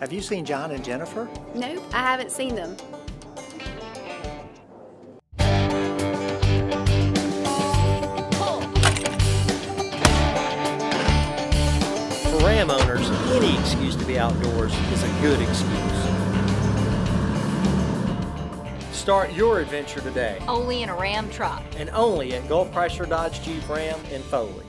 Have you seen John and Jennifer? Nope, I haven't seen them. For Ram owners, any excuse to be outdoors is a good excuse. Start your adventure today Only in a Ram truck. and only at Gulf Chrysler Dodge Jeep Ram in Foley.